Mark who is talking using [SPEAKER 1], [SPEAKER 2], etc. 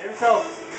[SPEAKER 1] himself.
[SPEAKER 2] Aww,